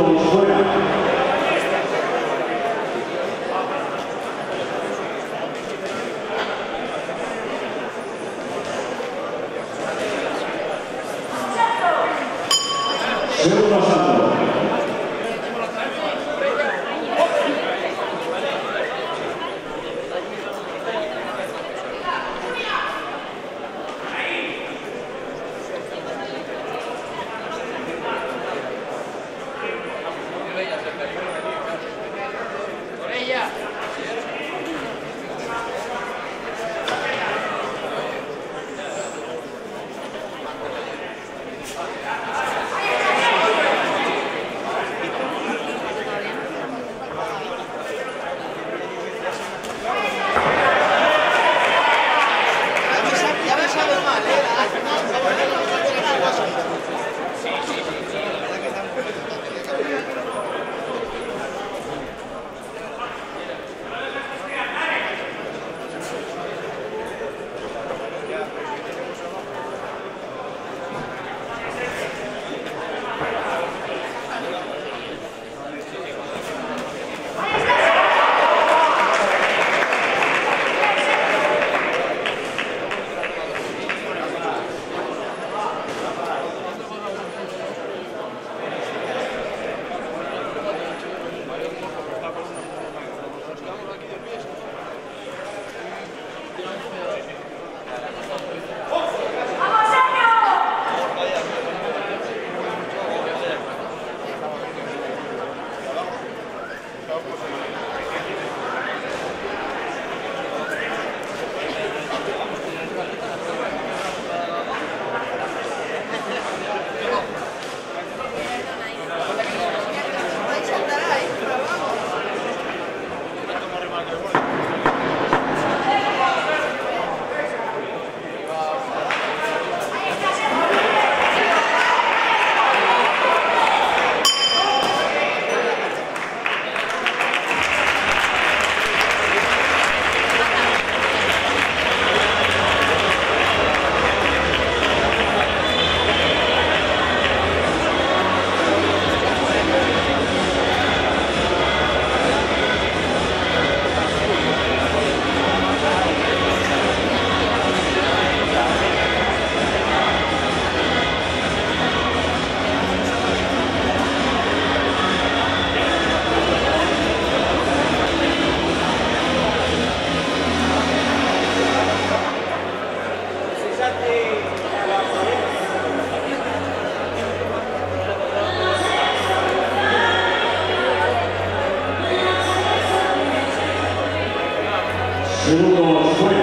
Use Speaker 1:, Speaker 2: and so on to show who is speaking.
Speaker 1: 2, 2. 収納の一人